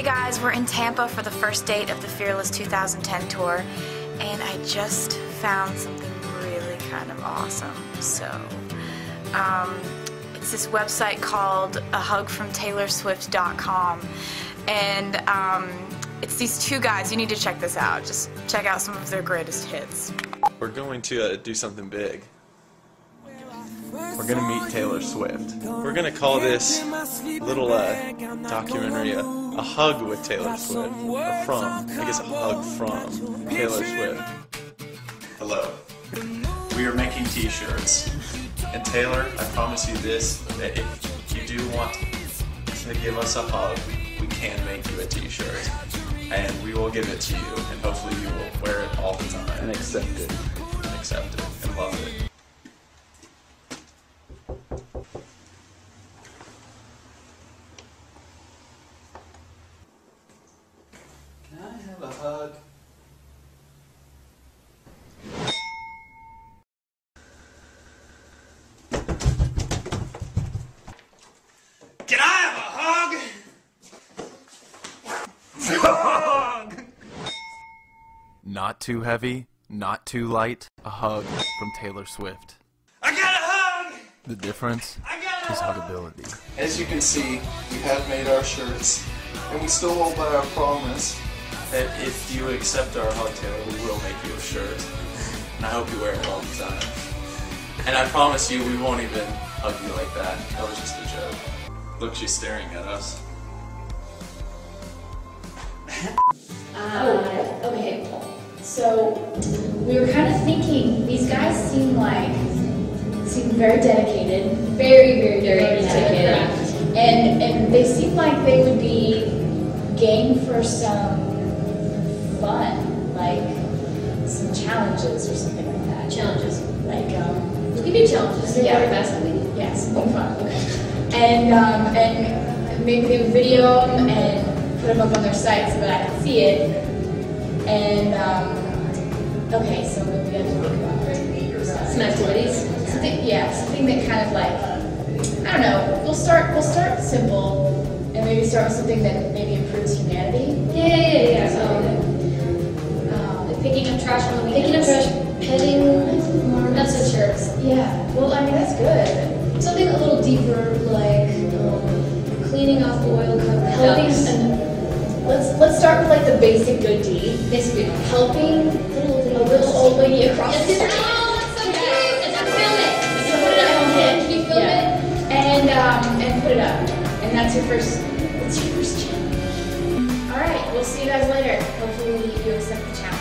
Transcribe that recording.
Hey guys, we're in Tampa for the first date of the Fearless 2010 tour, and I just found something really kind of awesome. So, um, it's this website called a ahugfromtaylorswift.com, and um, it's these two guys. You need to check this out. Just check out some of their greatest hits. We're going to uh, do something big. We're gonna meet Taylor Swift. We're gonna call this little uh, documentary a, a hug with Taylor Swift, or from, I guess a hug from Taylor Swift. Hello. We are making t-shirts. And Taylor, I promise you this, that if you do want to give us a hug, we can make you a t-shirt. And we will give it to you, and hopefully you will wear it all the time. and accept it. And accept it, it. Can I have a hug? Can I have a hug? Not too heavy, not too light. A hug from Taylor Swift. I got a hug! The difference I got is huggability. As you can see, we have made our shirts, and we still hold by our promise that if you accept our hug, Taylor, we will make you a shirt. And I hope you wear it all the time. And I promise you, we won't even hug you like that. That was just a joke. Look, she's staring at us. Oh, okay. So we were kind of thinking these guys seem like seem very dedicated, very very very dedicated, and and they seem like they would be game for some challenges or something like that. Challenges. Like um, We can do challenges. Yeah. very best at we Yes, something fun. Okay. And um, and maybe they would video them and put them up on their site so that I can see it. And um, okay, so maybe we have to think about Some activities. something. Yeah, something that kind of like I don't know. We'll start. We'll start simple, and maybe start with something that maybe improves humanity. Yeah, yeah, yeah, picking up trash on the Picking up weekends. trash. Petting. That's a shirts. yeah. Well, I mean that's good. Something a little deeper, like um, cleaning off the oil covered Helping. And let's let's start with like the basic good deed. Basically, Helping little a little old lady across Yes, the street. oh, that's so cute. And then film it. So So put it up yeah, Can you film yeah. it? And um, and put it up. And that's your first. That's your first challenge. All right. We'll see you guys later. Hopefully you accept the challenge.